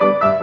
Música